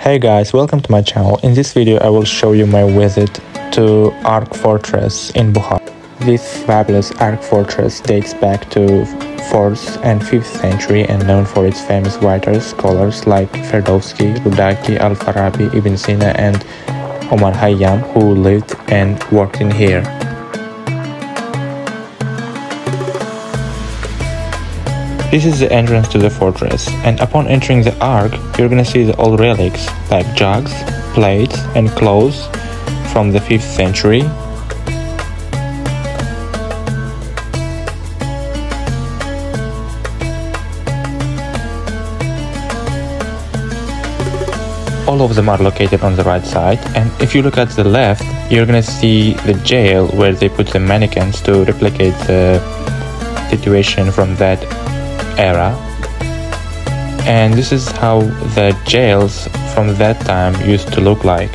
Hey guys, welcome to my channel. In this video I will show you my visit to Ark Fortress in Bukhara. This fabulous Ark Fortress dates back to 4th and 5th century and known for its famous writers, scholars like Ferdowsi, Rudaki, Al-Farabi, Ibn Sina and Omar Khayyam who lived and worked in here. This is the entrance to the fortress, and upon entering the ark, you're gonna see the old relics like jugs, plates, and clothes from the 5th century. All of them are located on the right side, and if you look at the left, you're gonna see the jail where they put the mannequins to replicate the situation from that era and this is how the jails from that time used to look like.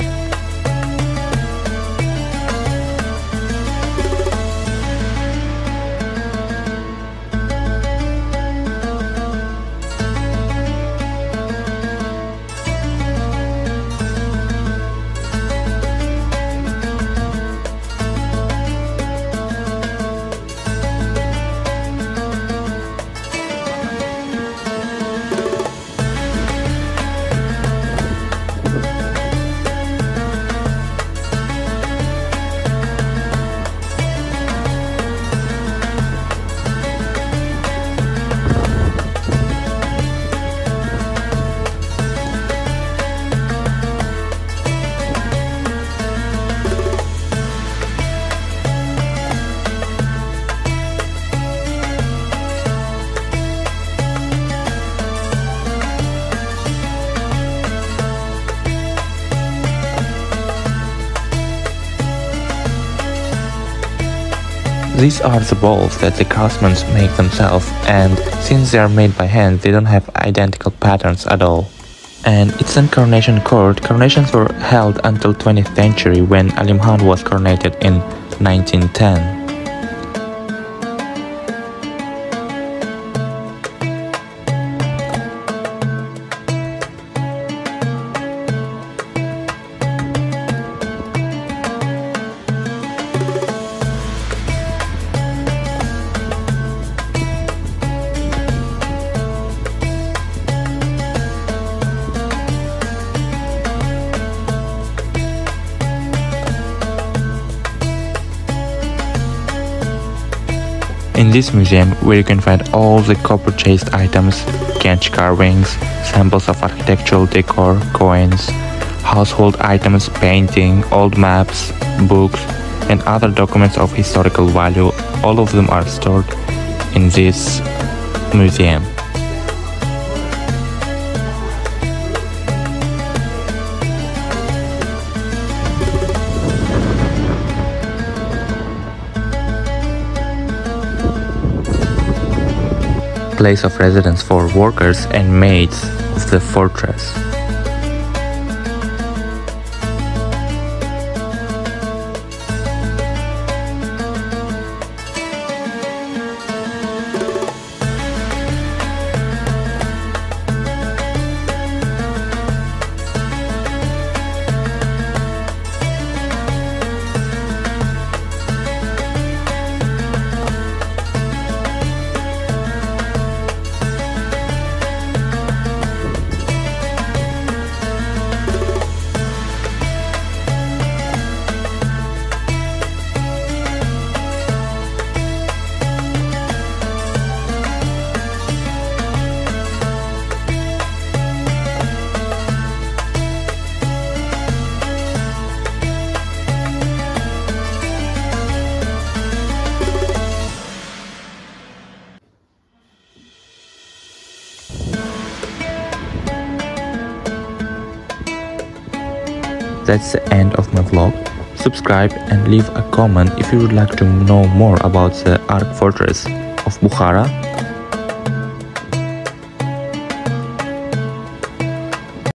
These are the balls that the craftsmen make themselves and since they are made by hand they don't have identical patterns at all. And it's coronation court, coronations were held until 20th century when Alim Khan was coronated in 1910. In this museum, where you can find all the copper chased items, ganch carvings, samples of architectural decor, coins, household items, painting, old maps, books, and other documents of historical value, all of them are stored in this museum. Place of residence for workers and maids of the fortress. That's the end of my vlog. Subscribe and leave a comment if you would like to know more about the Ark Fortress of Bukhara